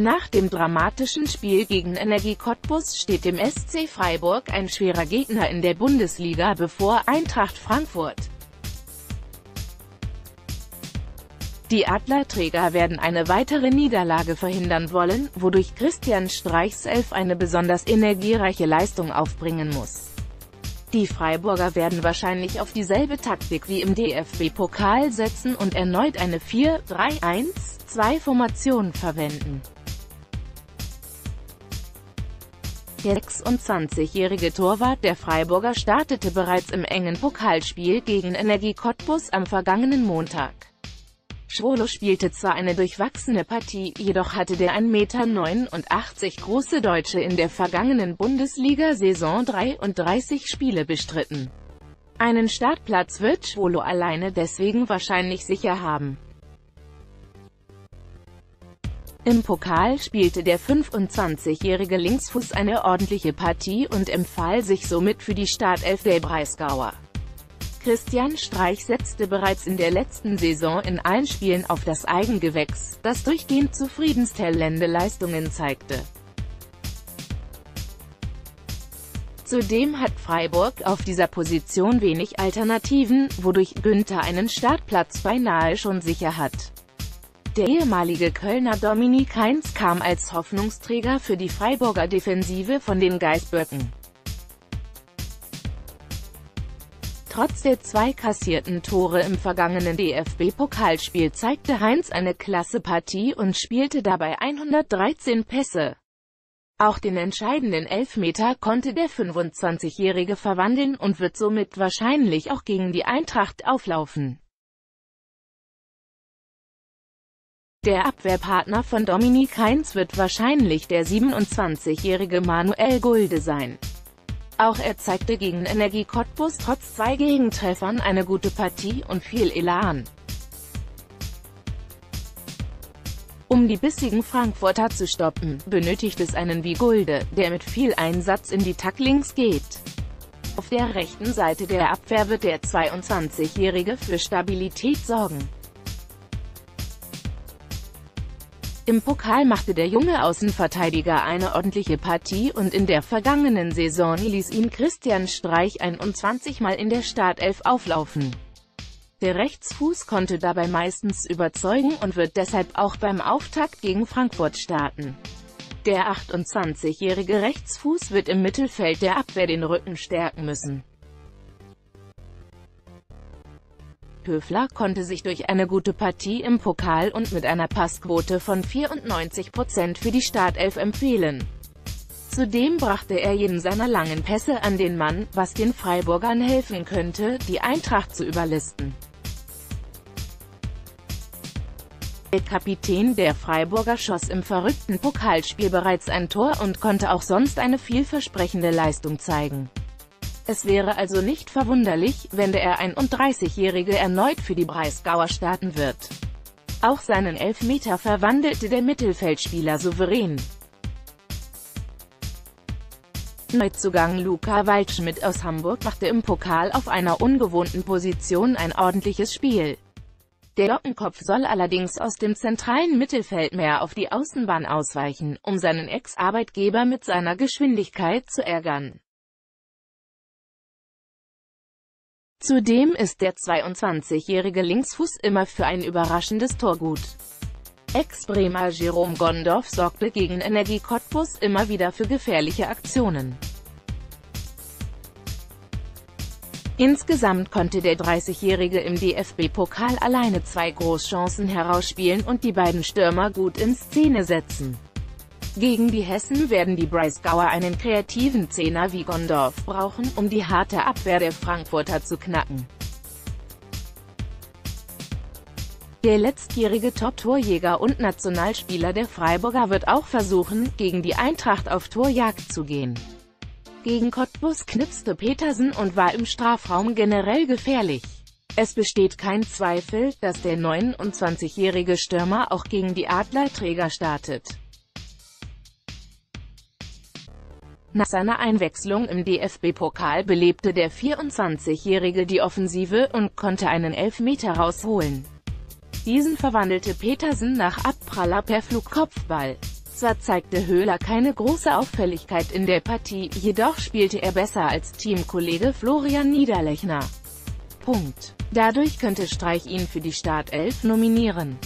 Nach dem dramatischen Spiel gegen Energie Cottbus steht dem SC Freiburg ein schwerer Gegner in der Bundesliga bevor, Eintracht Frankfurt. Die Adlerträger werden eine weitere Niederlage verhindern wollen, wodurch Christian Streichs Elf eine besonders energiereiche Leistung aufbringen muss. Die Freiburger werden wahrscheinlich auf dieselbe Taktik wie im DFB-Pokal setzen und erneut eine 4-3-1-2-Formation verwenden. Der 26-jährige Torwart der Freiburger startete bereits im engen Pokalspiel gegen Energie Cottbus am vergangenen Montag. Schwolo spielte zwar eine durchwachsene Partie, jedoch hatte der 1,89 Meter große Deutsche in der vergangenen Bundesliga-Saison 33 Spiele bestritten. Einen Startplatz wird Schwolo alleine deswegen wahrscheinlich sicher haben. Im Pokal spielte der 25-jährige Linksfuß eine ordentliche Partie und empfahl sich somit für die Startelf der Breisgauer. Christian Streich setzte bereits in der letzten Saison in allen Spielen auf das Eigengewächs, das durchgehend zufriedenstellende Leistungen zeigte. Zudem hat Freiburg auf dieser Position wenig Alternativen, wodurch Günther einen Startplatz beinahe schon sicher hat. Der ehemalige Kölner Dominik Heinz kam als Hoffnungsträger für die Freiburger Defensive von den Geißböcken. Trotz der zwei kassierten Tore im vergangenen DFB-Pokalspiel zeigte Heinz eine klasse Partie und spielte dabei 113 Pässe. Auch den entscheidenden Elfmeter konnte der 25-Jährige verwandeln und wird somit wahrscheinlich auch gegen die Eintracht auflaufen. Der Abwehrpartner von Dominik Heinz wird wahrscheinlich der 27-jährige Manuel Gulde sein. Auch er zeigte gegen Energie Cottbus trotz zwei Gegentreffern eine gute Partie und viel Elan. Um die bissigen Frankfurter zu stoppen, benötigt es einen wie Gulde, der mit viel Einsatz in die Tacklings geht. Auf der rechten Seite der Abwehr wird der 22-Jährige für Stabilität sorgen. Im Pokal machte der junge Außenverteidiger eine ordentliche Partie und in der vergangenen Saison ließ ihn Christian Streich 21 Mal in der Startelf auflaufen. Der Rechtsfuß konnte dabei meistens überzeugen und wird deshalb auch beim Auftakt gegen Frankfurt starten. Der 28-jährige Rechtsfuß wird im Mittelfeld der Abwehr den Rücken stärken müssen. Höfler konnte sich durch eine gute Partie im Pokal und mit einer Passquote von 94% für die Startelf empfehlen. Zudem brachte er jeden seiner langen Pässe an den Mann, was den Freiburgern helfen könnte, die Eintracht zu überlisten. Der Kapitän der Freiburger schoss im verrückten Pokalspiel bereits ein Tor und konnte auch sonst eine vielversprechende Leistung zeigen. Es wäre also nicht verwunderlich, wenn der R31-Jährige erneut für die Breisgauer starten wird. Auch seinen Elfmeter verwandelte der Mittelfeldspieler souverän. Neuzugang Luca Waldschmidt aus Hamburg machte im Pokal auf einer ungewohnten Position ein ordentliches Spiel. Der Lockenkopf soll allerdings aus dem zentralen Mittelfeld mehr auf die Außenbahn ausweichen, um seinen Ex-Arbeitgeber mit seiner Geschwindigkeit zu ärgern. Zudem ist der 22-jährige Linksfuß immer für ein überraschendes Tor gut. Ex-Bremer Jerome Gondorf sorgte gegen Energie Cottbus immer wieder für gefährliche Aktionen. Insgesamt konnte der 30-Jährige im DFB-Pokal alleine zwei Großchancen herausspielen und die beiden Stürmer gut in Szene setzen. Gegen die Hessen werden die Breisgauer einen kreativen Zehner wie Gondorf brauchen, um die harte Abwehr der Frankfurter zu knacken. Der letztjährige Top-Torjäger und Nationalspieler der Freiburger wird auch versuchen, gegen die Eintracht auf Torjagd zu gehen. Gegen Cottbus knipste Petersen und war im Strafraum generell gefährlich. Es besteht kein Zweifel, dass der 29-jährige Stürmer auch gegen die Adlerträger startet. Nach seiner Einwechslung im DFB-Pokal belebte der 24-Jährige die Offensive und konnte einen Elfmeter rausholen. Diesen verwandelte Petersen nach Abpraller per Flugkopfball. Zwar zeigte Höhler keine große Auffälligkeit in der Partie, jedoch spielte er besser als Teamkollege Florian Niederlechner. Punkt. Dadurch könnte Streich ihn für die Startelf nominieren.